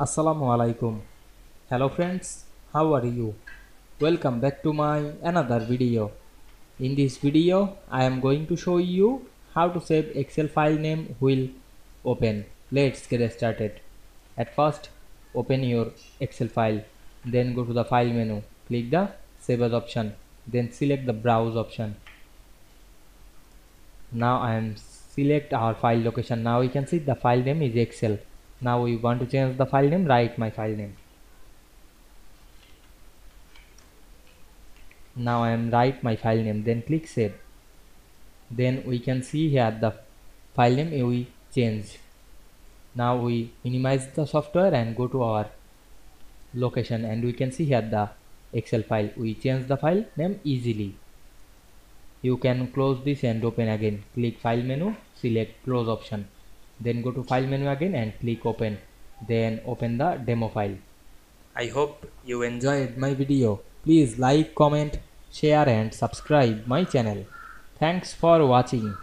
Assalamu alaikum. Hello friends, how are you? Welcome back to my another video. In this video, I am going to show you how to save Excel file name will open. Let's get started. At first, open your Excel file. Then go to the file menu. Click the save as option. Then select the browse option. Now I am select our file location. Now you can see the file name is Excel. Now we want to change the file name. Write my file name. Now I am write my file name. Then click save. Then we can see here the file name we change. Now we minimize the software and go to our location and we can see here the excel file we change the file name easily you can close this and open again click file menu select close option then go to file menu again and click open. Then open the demo file. I hope you enjoyed my video. Please like comment share and subscribe my channel. Thanks for watching